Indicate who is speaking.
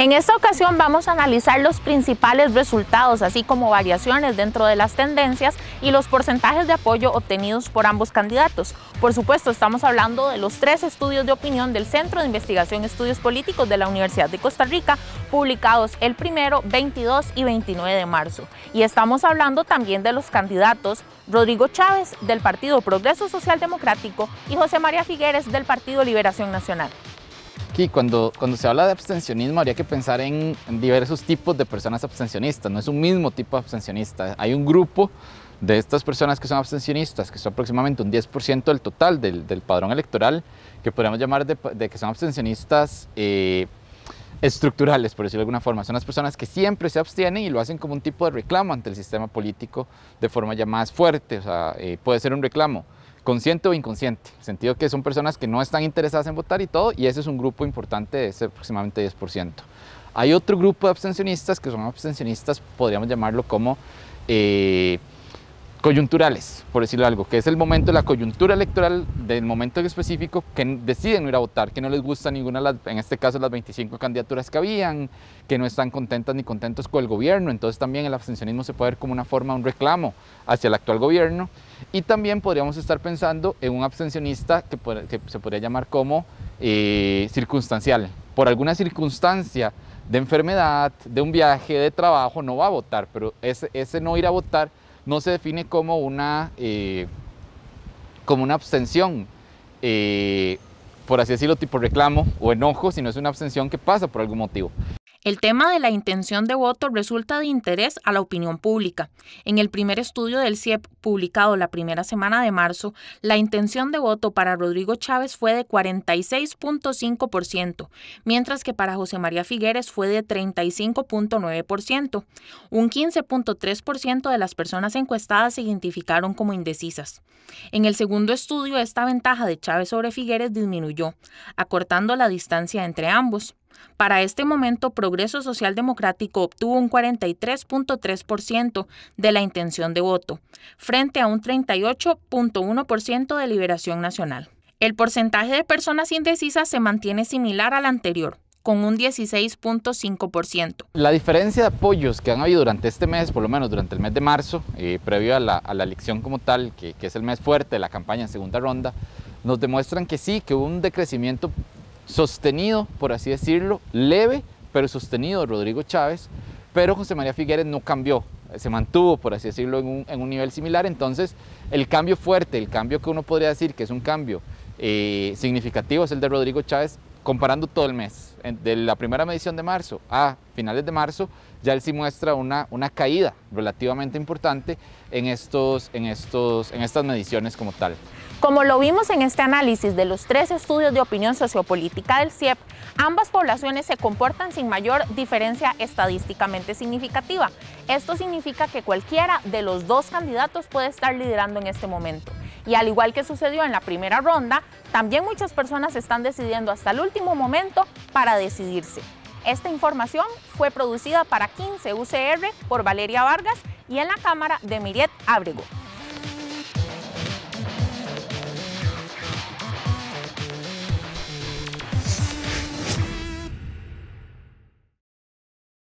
Speaker 1: En esta ocasión vamos a analizar los principales resultados, así como variaciones dentro de las tendencias y los porcentajes de apoyo obtenidos por ambos candidatos. Por supuesto, estamos hablando de los tres estudios de opinión del Centro de Investigación Estudios Políticos de la Universidad de Costa Rica, publicados el primero, 22 y 29 de marzo. Y estamos hablando también de los candidatos Rodrigo Chávez del Partido Progreso Social Democrático y José María Figueres del Partido Liberación Nacional.
Speaker 2: Aquí, cuando, cuando se habla de abstencionismo, habría que pensar en, diversos tipos de personas abstencionistas. No es un mismo tipo de abstencionista. Hay un grupo de estas personas que son abstencionistas, que son aproximadamente un 10% del total del, del, padrón electoral, que podríamos llamar de, de que son abstencionistas eh, estructurales, por decirlo de alguna forma. Son las personas que siempre se abstienen y lo hacen como un tipo de reclamo ante el sistema político de forma ya más fuerte. O sea, eh, puede ser un reclamo consciente o inconsciente, en el sentido que son personas que no están interesadas en votar y todo, y ese es un grupo importante ese aproximadamente 10%. Hay otro grupo de abstencionistas que son abstencionistas, podríamos llamarlo como eh, coyunturales, por decirlo algo, que es el momento la coyuntura electoral del momento específico que deciden ir a votar, que no les gusta ninguna, en este caso las 25 candidaturas que habían, que no están contentas ni contentos con el gobierno, entonces también el abstencionismo se puede ver como una forma, un reclamo hacia el actual gobierno y también podríamos estar pensando en un abstencionista que, se podría llamar como eh, circunstancial, por alguna circunstancia de enfermedad, de un viaje, de trabajo, no va a votar, pero ese, no ir a votar no se define como una, eh, como una abstención, eh, por así decirlo, tipo reclamo o enojo, sino es una abstención que pasa por algún motivo.
Speaker 1: El tema de la intención de voto resulta de interés a la opinión pública. En el primer estudio del CIEP publicado la primera semana de marzo, la intención de voto para Rodrigo Chávez fue de 46.5%, mientras que para José María Figueres fue de 35.9%. Un 15.3% de las personas encuestadas se identificaron como indecisas. En el segundo estudio, esta ventaja de Chávez sobre Figueres disminuyó, acortando la distancia entre ambos. Para este momento, Progreso Social Democrático obtuvo un 43.3% de la intención de voto, frente a un 38.1% de Liberación Nacional. El porcentaje de personas indecisas se mantiene similar al anterior, con un 16.5%.
Speaker 2: La diferencia de apoyos que han habido durante este mes, por lo menos durante el mes de marzo, eh, previo a la, elección como tal, que, que, es el mes fuerte de la campaña en segunda ronda, nos demuestran que sí, que hubo un decrecimiento sostenido, por así decirlo, leve, pero sostenido Rodrigo Chávez, pero José María Figueres no cambió, se mantuvo, por así decirlo, en un, nivel similar. Entonces, el cambio fuerte, el cambio que uno podría decir que es un cambio eh, significativo es el de Rodrigo Chávez comparando todo el mes. De la primera medición de marzo a finales de marzo, ya él sí muestra una, una caída relativamente importante en, estos, en, estos, en estas mediciones como tal.
Speaker 1: Como lo vimos en este análisis de los tres estudios de opinión sociopolítica del CIEP, ambas poblaciones se comportan sin mayor diferencia estadísticamente significativa. Esto significa que cualquiera de los dos candidatos puede estar liderando en este momento. Y al igual que sucedió en la primera ronda, también muchas personas están decidiendo hasta el último momento para decidirse. Esta información fue producida para 15 UCR por Valeria Vargas y en la cámara de Miriet Ábrego.